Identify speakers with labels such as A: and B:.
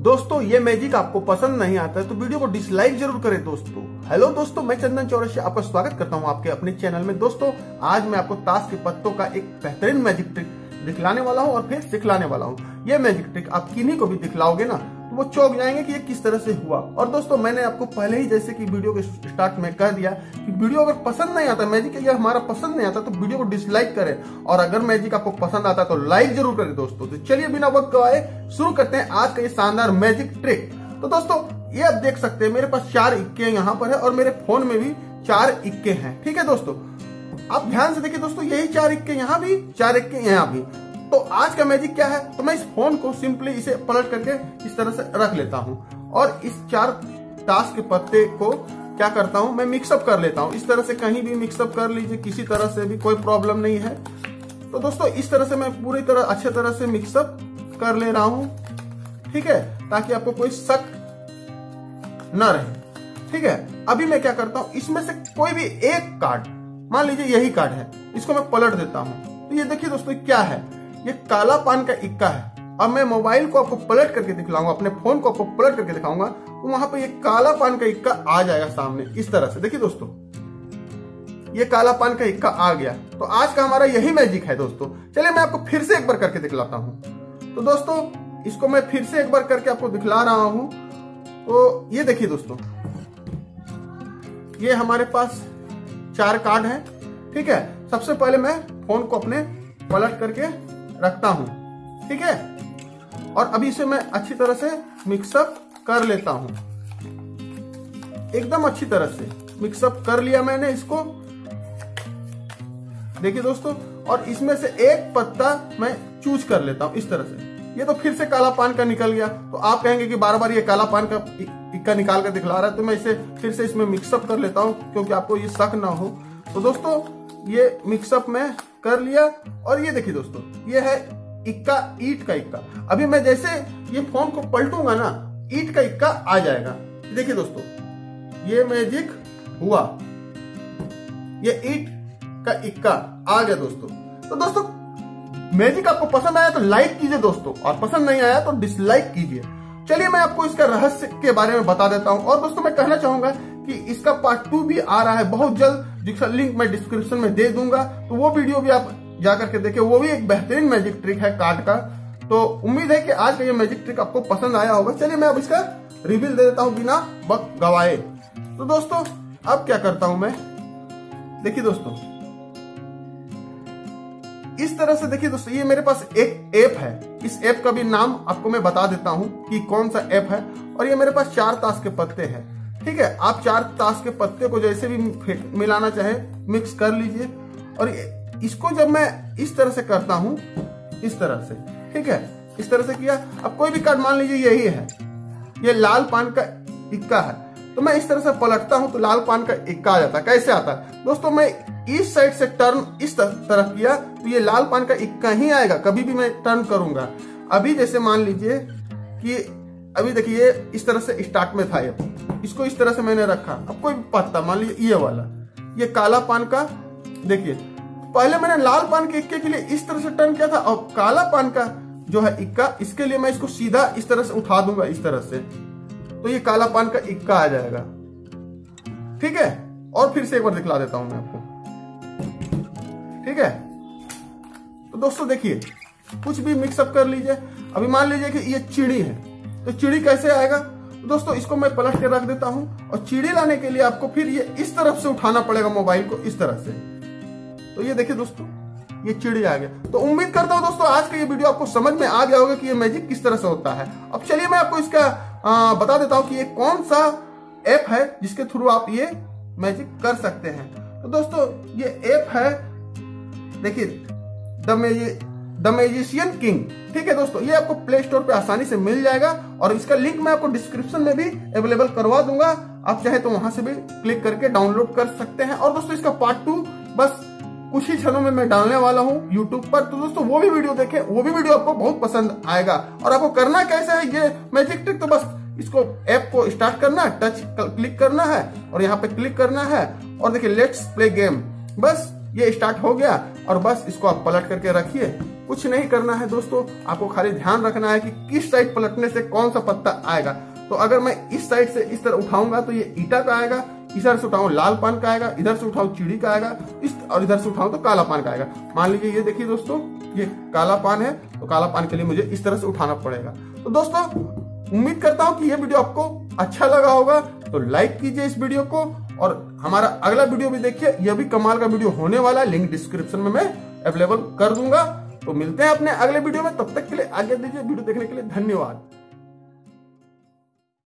A: दोस्तों, ये मैजिक आपको पसंद नहीं आता है तो वीडियो को डिसलाइक ज़रूर करें दोस्तों। हेलो दोस्तों, मैं चंदन चौरसिया, आपका स्वागत करता हूँ आपके अपने चैनल में। दोस्तों, आज मैं आपको ताश के पत्तों का एक बेहतरीन मैजिक ट्रिक दिखलाने वाला हूँ और फिर सिखलाने वाला हूँ। ये मैजिक ट्रिक आप किन्हीं को भी दिखलाओगे ना वो चौक जाएँगे कि ये किस तरह से हुआ। और दोस्तों, मैंने आपको पहले ही जैसे कि वीडियो के स्टार्ट में कह दिया कि वीडियो अगर पसंद नहीं आता, मैजिक ये हमारा पसंद नहीं आता तो वीडियो को डिसलाइक करें। और अगर मैजिक आपको पसंद आता तो लाइक ज़रूर करें दोस्तों। तो चलिए बिना वक्त गवाए शुरू करते हैं आज का ये शानदार मैजिक ट्रिक तो दोस्तों, ये आप देख सकते हैं, मेरे पास चार इक्के यहाँ पर है और मेरे फ़ोन में भी चार इक्के हैं। ठीक है दोस्तों? आप ध्यान से देखिए दोस्तों, यही चार इक्के यहाँ भी, चार इक्के यहाँ भी। तो आज का मैजिक क्या है? तो मैं इस फ़ोन को सिंपली इसे पलट करके इस तरह से रख लेता हूँ। और इस चार टास्क पत्ते को क्या करता हूँ? मैं मिक्सअप कर लेता हूँ। इस तरह से कहीं भी मिक्सअप कर लीजिए, किसी तरह से भी कोई प्रॉब्लम नहीं है। तो दोस्तों, इस तरह से मैं पूरी तरह, अच्छे तरह से मिक्सअप कर ले रहा हूँ। ठीक है? ताकि आपको कोई शक न रहे। ठीक है? अभी मैं क्या करता हूँ? इसमें से कोई भी एक कार्ड मान लीजिए यही कार्ड है, इसको मैं पलट देता हूँ। तो ये देखिए दोस्तों क्या है? ये काला पान का इक्का है। अब मैं मोबाइल को आपको पलट करके दिखलाऊँगा, अपने फ़ोन को आपको पलट करके दिखाऊँगा तो वहाँ पे ये काला पान का इक्का आ जाएगा सामने, इस तरह से। देखिए दोस्तों, ये काला पान का इक्का आ गया। तो आज का हमारा यही मैजिक है दोस्तों। चलिए मैं आपको फिर से एक बार करके दिखलाता हूँ। तो दोस्तों, इसको मैं फिर से एक बार करके आपको दिखला रहा हूँ। तो ये देखिए दोस्तों, ये हमारे पास चार कार्ड है, ठीक है? सबसे पहले मैं फ़ोन को अपने पलट करके रखता हूँ। ठीक है? और अभी इसे मैं अच्छी तरह से मिक्सअप कर लेता हूँ। एकदम अच्छी तरह से मिक्सअप कर लिया मैंने इसको। देखिए दोस्तों, और इसमें से एक पत्ता मैं चूज़ कर लेता हूँ इस तरह से। ये तो फिर से काला पान का निकल गया। तो आप कहेंगे कि बार बार ये काला पान का इक्का निकाल कर दिखला रहा है तो मैं इसे फिर से इसमें मिक्सअप कर लेता हूँ, क्योंकि आपको ये शक ना हो। तो दोस्तों, ये मिक्सअप में कर लिया। और ये देखिए दोस्तों ये है इक्का, ईट का इक्का। अभी मैं जैसे ये फॉर्म को पलटूँगा ना, ईट का इक्का आ जाएगा। देखिए दोस्तों, ये मैजिक हुआ। ये ईट का इक्का आ गया दोस्तों। तो दोस्तों मैजिक आपको पसंद आया तो लाइक कीजिए दोस्तों, और पसंद नहीं आया तो डिसलाइक कीजिए। चलिए मैं आपको इसका रहस्य के बारे में बता देता हूँ, और दोस्तों मैं कहना चाहूँगा कि इसका पार्ट टू भी आ रहा है, बहुत जल्द। जिसका लिंक मैं डिस्क्रिप्शन में दे दूँगा तो वो वीडियो भी आप जाकर के देखें, वो भी एक बेहतरीन मैजिक ट्रिक है कार्ड का। तो उम्मीद है कि आज का ये मैजिक ट्रिक आपको पसंद आया होगा। चलिए मैं अब इसका रिविल दे देता हूँ बिना वक्त गवाए। तो दोस्तों, अब क्या करता हूँ मैं? देखिए दोस्तों, इस तरह से देखिए दोस्तों, ये मेरे पास एक ऐप है। इस ऐप का भी नाम आपको मैं बता देता हूँ कि कौन सा ऐप है, और ये मेरे पास चार ताश के पत्ते हैं। ठीक है, आप चार ताश के पत्ते को जैसे भी मिलाना चाहे मिक्स कर लीजिए। और इसको जब मैं इस तरह से करता हूँ, इस तरह से, ठीक है? इस तरह से किया। अब कोई भी कार्ड मान लीजिए यही है। ये लाल पान का इक्का है। तो मैं इस तरह से पलटता हूँ तो लाल पान का इक्का आ जाता है। कैसे आता है? दोस्तों, मैं इस साइड से टर्न इस तरफ़ किया तो ये लाल पान का इक्का ही आएगा। कभी भी मैं टर्न करूँगा। अभी जैसे मान लीजिए कि, अभी देखिए, इस तरह से स्टार्ट में था ये। इसको इस तरह से मैंने रखा। अब कोई पत्ता, मान लीजिए ये वाला। ये काला पान का, देखिए पहले मैंने लाल पान के इक्के के लिए इस तरह से टर्न किया था और काला पान का जो है इक्का, इसके लिए मैं इसको सीधा इस तरह से उठा दूँगा इस तरह से। तो ये काला पान का इक्का आ जाएगा। ठीक है? और फिर से एक बार दिखला देता हूँ मैं आपको। ठीक है? तो दोस्तों देखिए, कुछ भी मिक्सअप कर लीजिए। अभी मान लीजिए कि ये चिड़ी है। तो चिड़ी कैसे आएगा? तो दोस्तों इसको मैं पलट के रख देता हूँ और चिड़ी लाने के लिए आपको फिर ये इस तरफ़ से उठाना पड़ेगा मोबाइल को इस तरह से। तो ये देखिए दोस्तों ये चिड़ी आ गया। तो उम्मीद करता हूँ दोस्तों आज का ये वीडियो आपको समझ में आ गया होगा कि ये मैजिक किस तरह से होता है। अब चलिए मैं आपको इसका आ, बता देता हूँ कि ये कौन सा ऐप है जिसके थ्रू आप ये मैजिक कर सकते हैं। तो दोस्तों ये ऐप है देखिए द मैजिशियन किंग ठीक है दोस्तों ये आपको प्ले स्टोर पे आसानी से मिल जाएगा और इसका लिंक मैं आपको डिस्क्रिप्शन में भी अवेलेबल करवा दूँगा। आप चाहे तो वहाँ से भी क्लिक करके डाउनलोड कर सकते हैं। और दोस्तों इसका पार्ट टू बस कुछ ही क्षणों में मैं डालने वाला हूँ यूट्यूब पर। तो दोस्तों, वो भी वीडियो देखें, वो भी वीडियो आपको बहुत पसंद आएगा। और आपको करना कैसे है, ये मैजिक ट्रिक तो बस इसको ऐप को स्टार्ट करना है टच क्लिक करना है, और यहाँ पे क्लिक करना है। और देखिए लेट्स प्ले गेम बस ये स्टार्ट हो गया, और बस इसको आप पलट करके रखिए। कुछ नहीं करना है दोस्तों, आपको खाली ध्यान रखना है कि किस साइड पलटने से कौन सा पत्ता आएगा। तो अगर मैं इस साइड से इस तरह उठाऊँगा तो ये ईटा का आएगा इधर से उठाऊं, लाल पान का आएगा, इधर से उठाऊं, चिड़ी का आएगा, इस और इधर से उठाऊं तो काला पान का आएगा। मान लीजिए, ये देखिए दोस्तों, ये काला पान है तो काला पान के लिए मुझे इस तरह से उठाना पड़ेगा। तो दोस्तों, उम्मीद करता हूँ कि ये वीडियो आपको अच्छा लगा होगा तो लाइक कीजिए इस वीडियो को, और हमारा अगला वीडियो भी देखिए, यह भी कमाल का वीडियो होने वाला है लिंक डिस्क्रिप्शन में मैं अवेलेबल कर दूँगा। तो मिलते हैं अपने अगले वीडियो में, तब तक के लिए आगे दीजिए वीडियो देखने के लिए धन्यवाद।